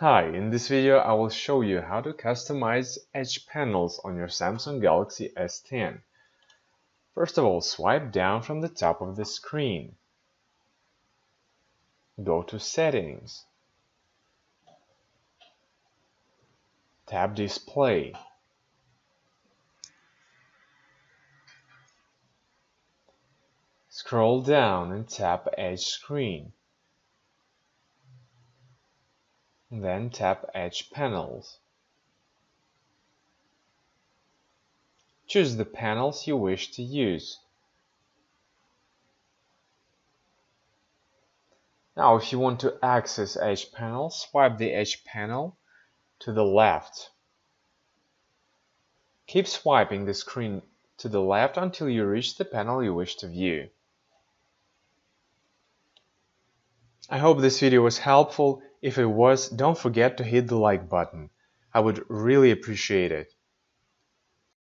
Hi, in this video I will show you how to customize edge panels on your Samsung Galaxy S10. First of all, swipe down from the top of the screen. Go to Settings. Tap Display. Scroll down and tap Edge Screen. Then tap Edge Panels. Choose the panels you wish to use. Now if you want to access Edge Panel, swipe the Edge Panel to the left. Keep swiping the screen to the left until you reach the panel you wish to view. I hope this video was helpful. If it was, don't forget to hit the like button. I would really appreciate it.